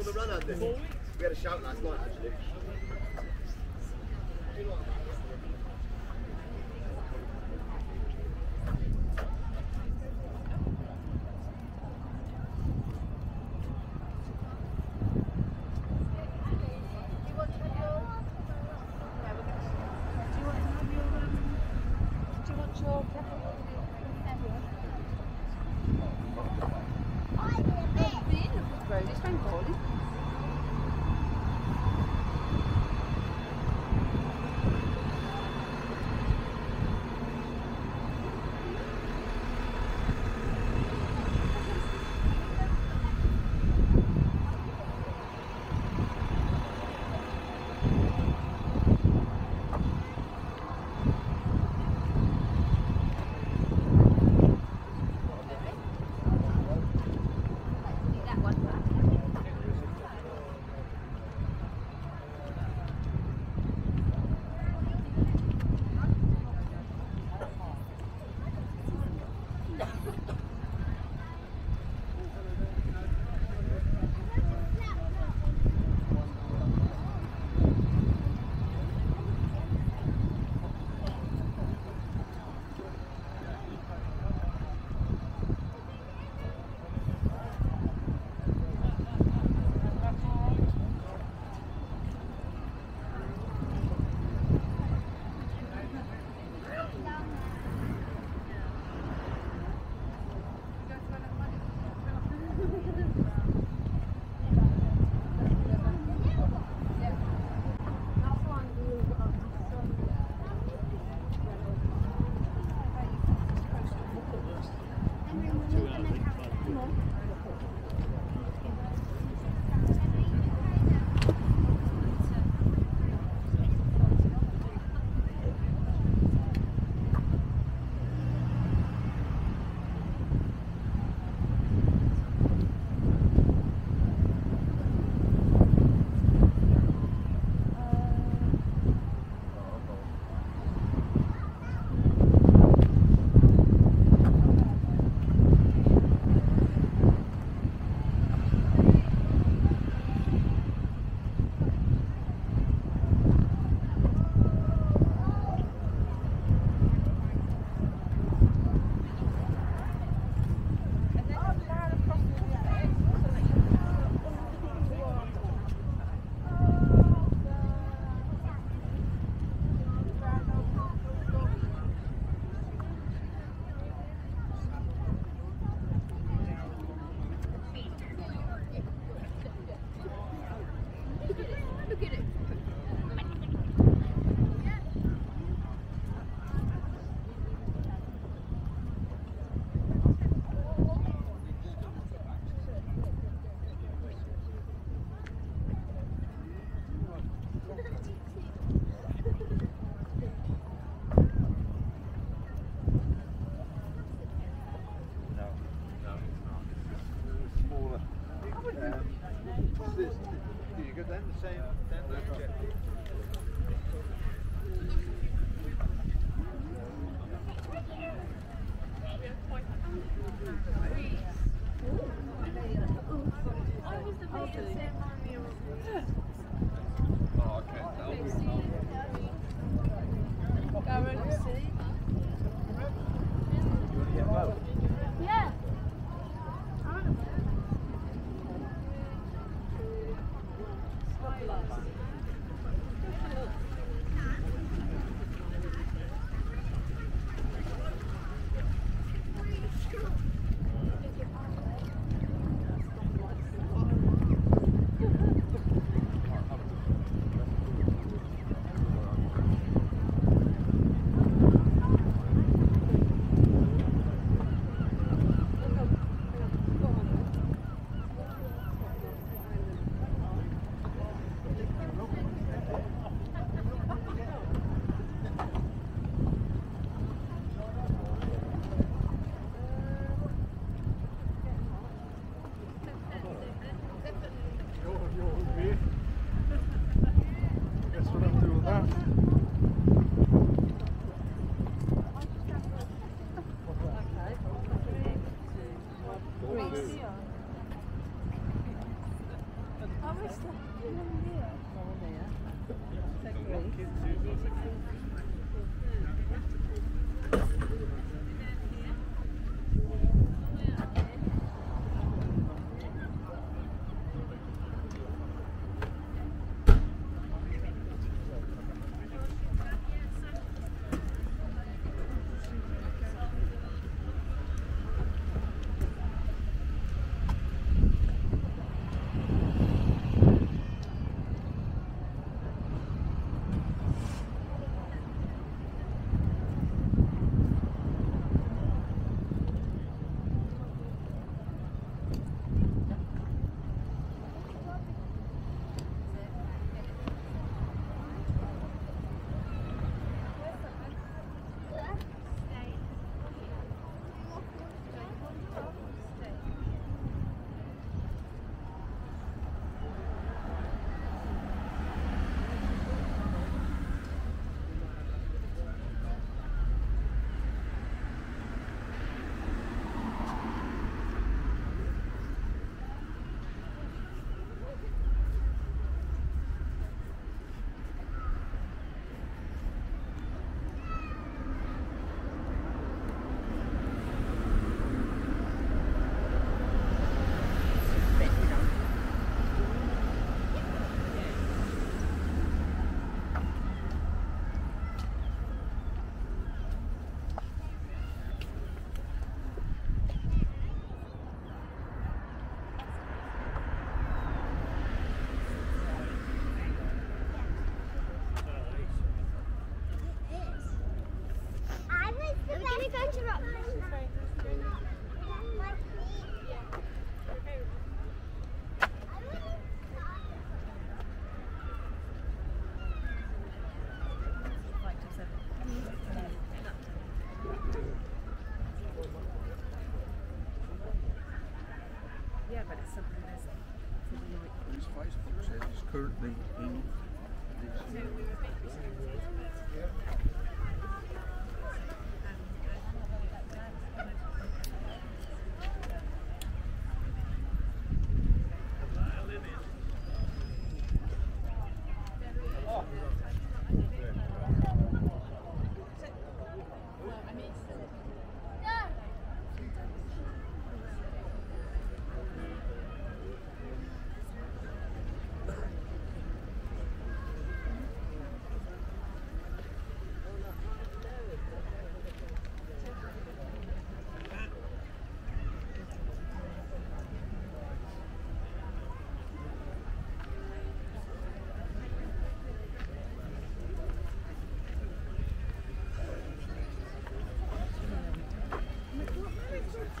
on the run, Andy. We had a shout last night.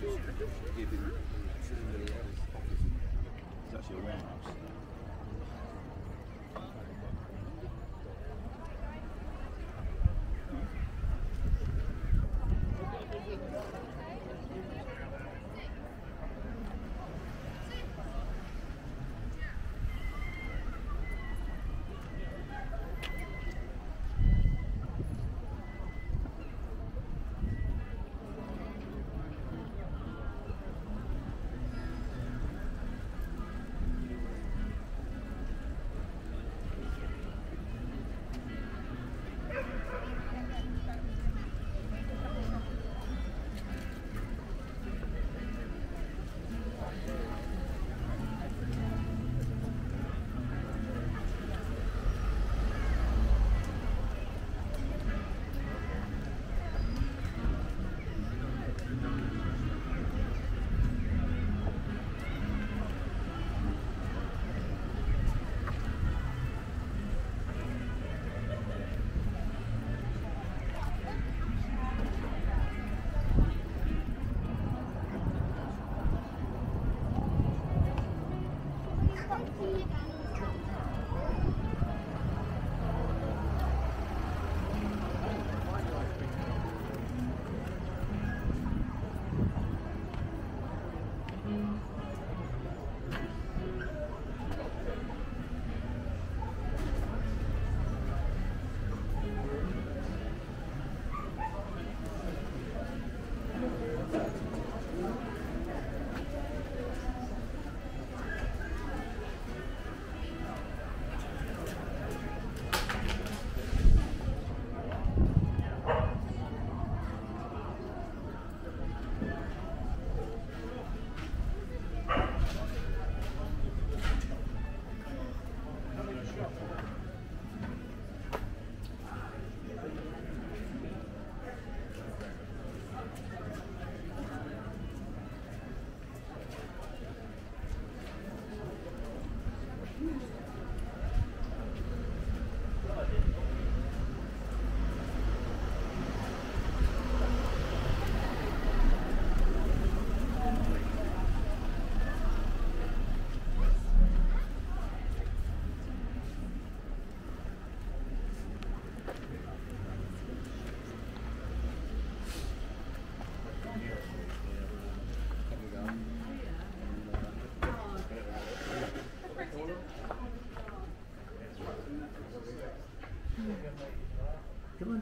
It's actually a warehouse.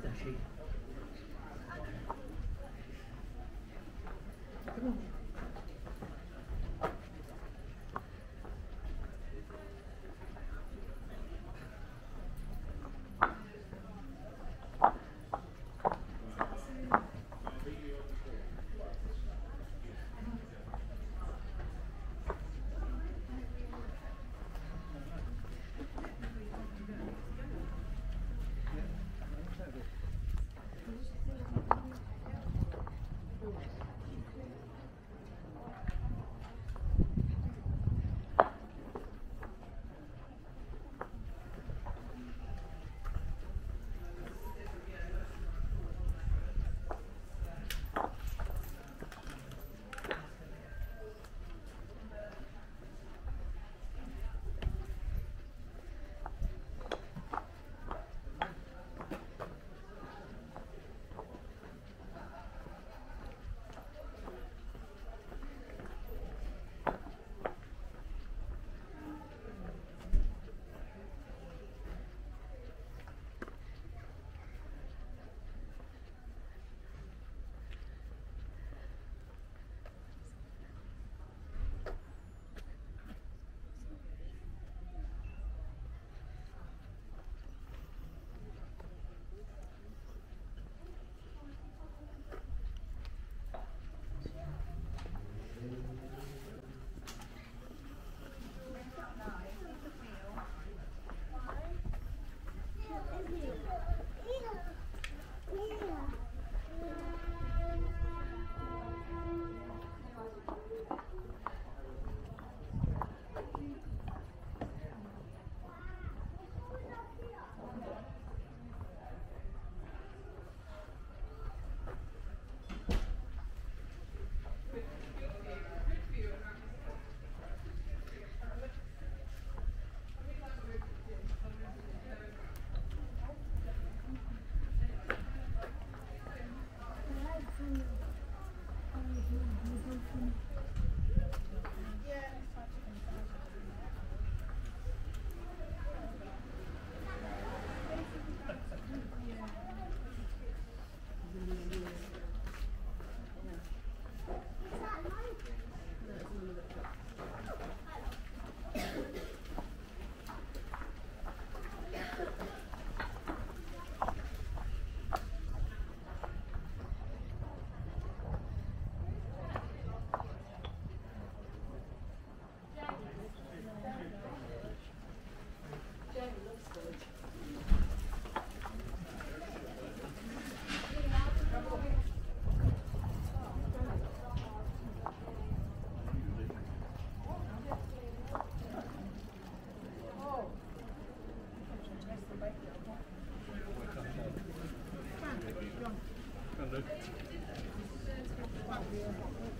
mindenségét.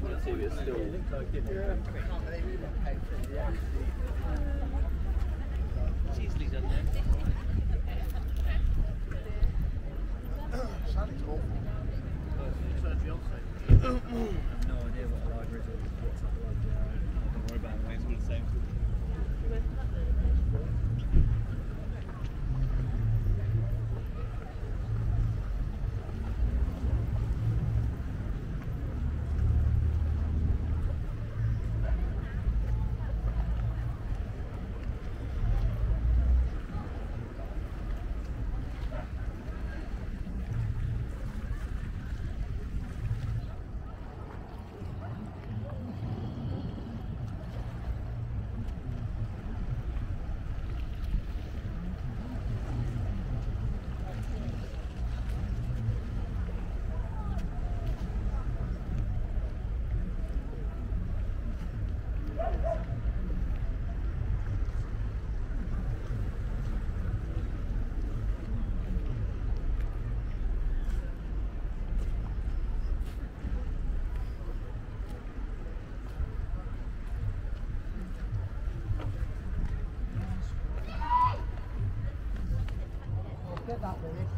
judgment of still. It's easily done there. Get that, Lily.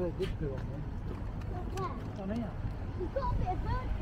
Annie, that bird did poo on me. On here.